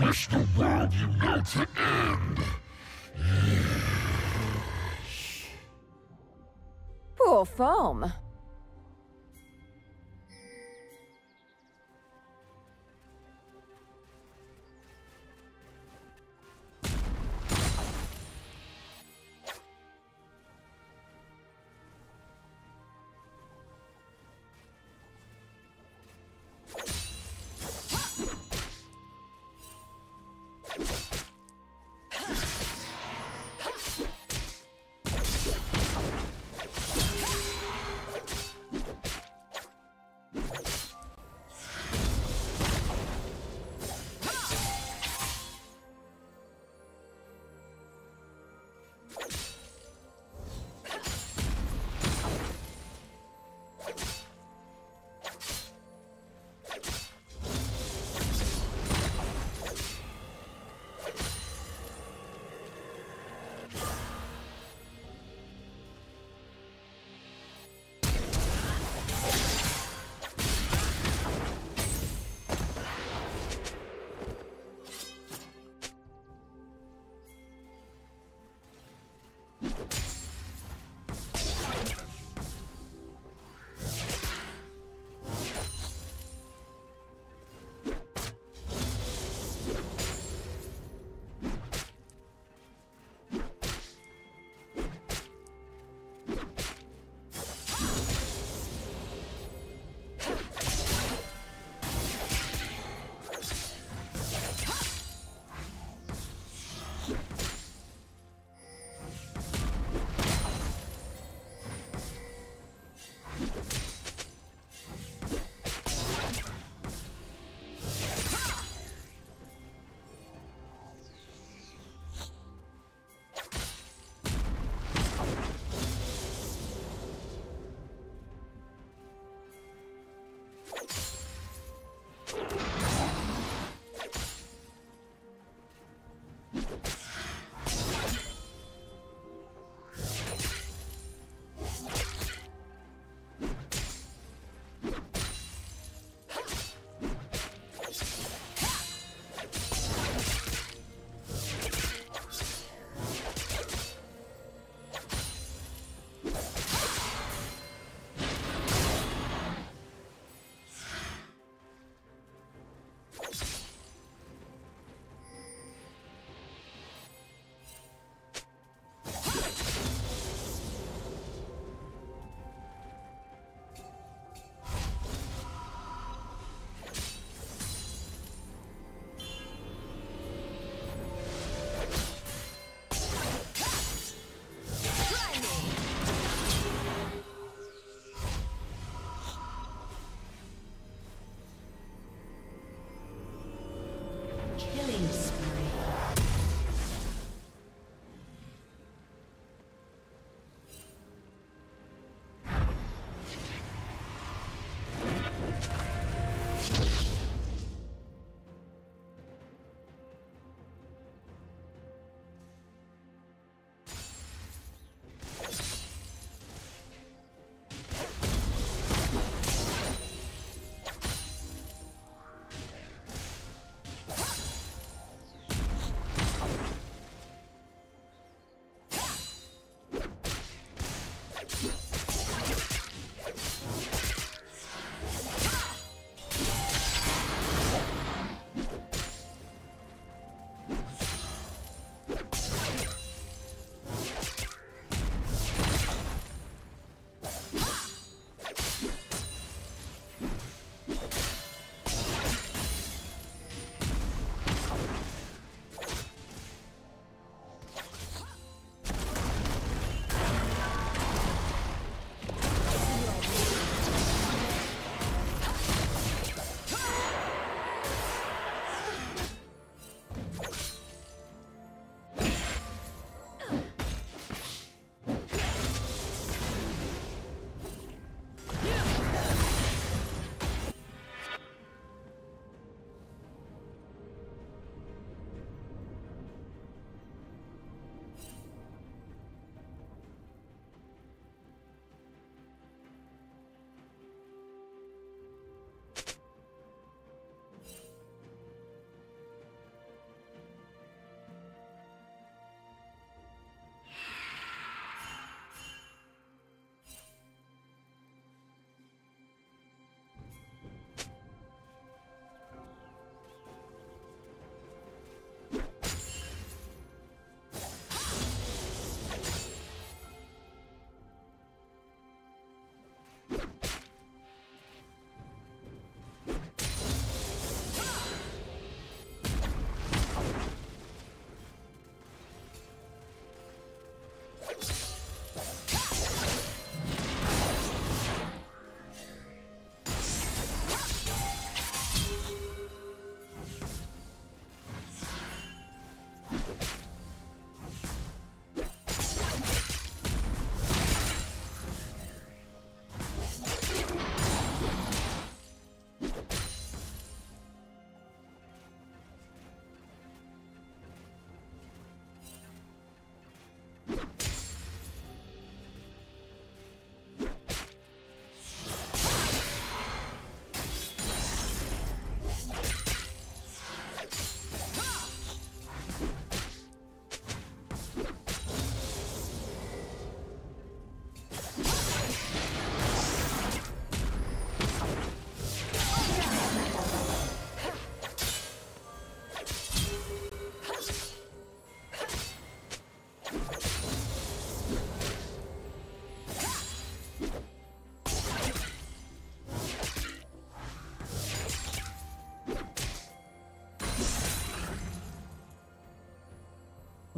wish the world you know to end. Poor foam.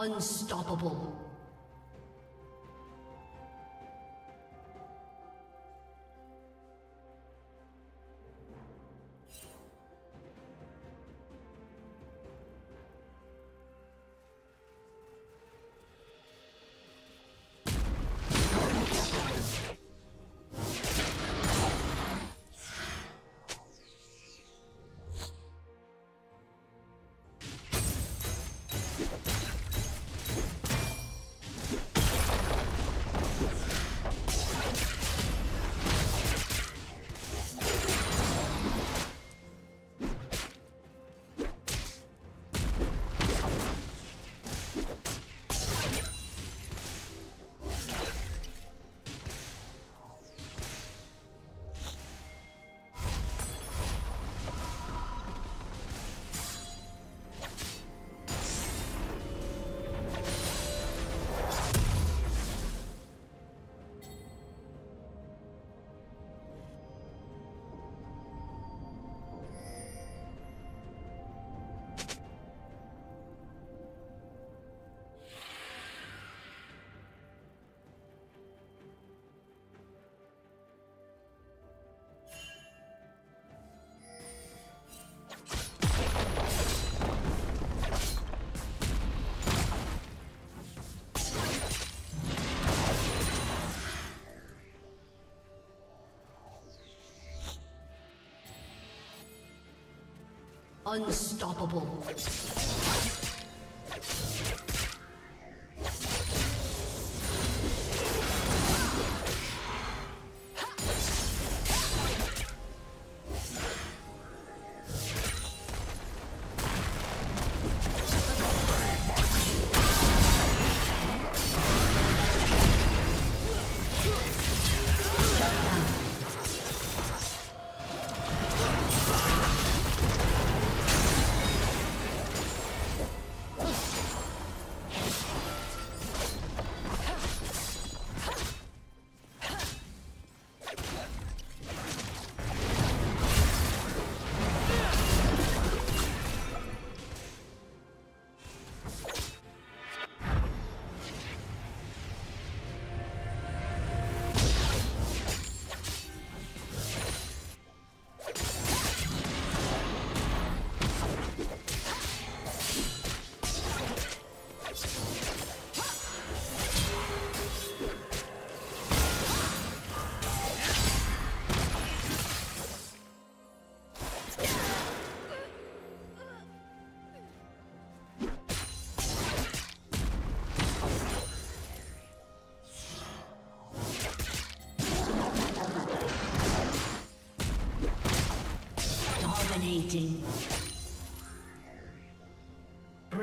Unstoppable. Unstoppable.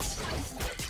Let's go.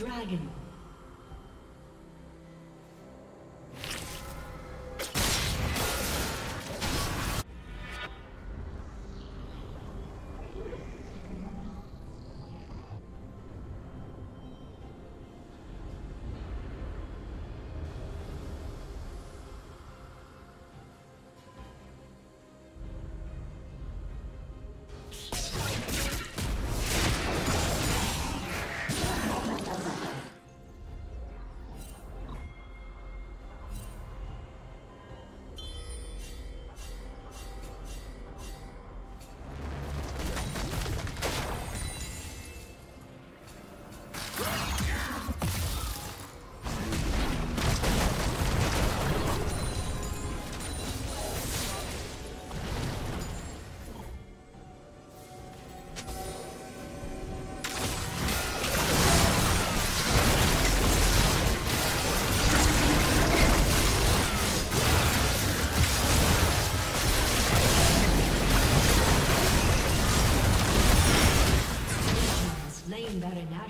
Dragon.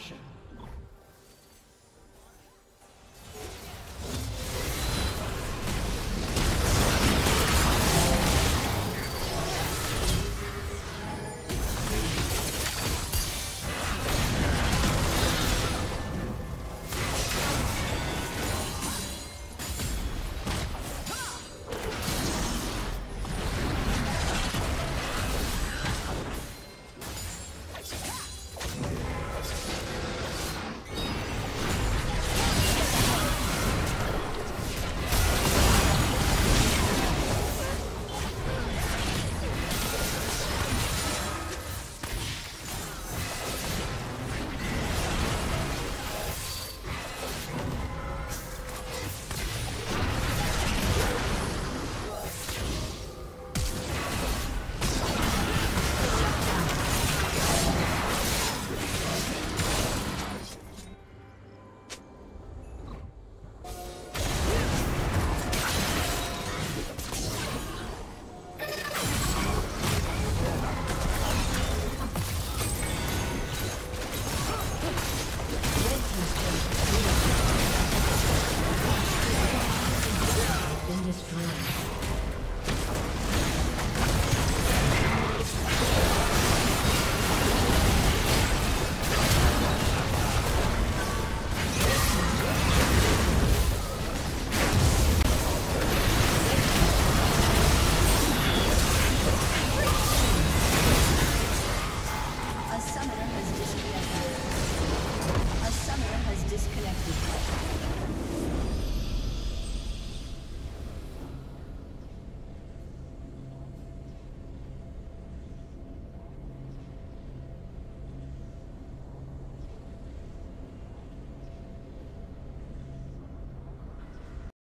Slain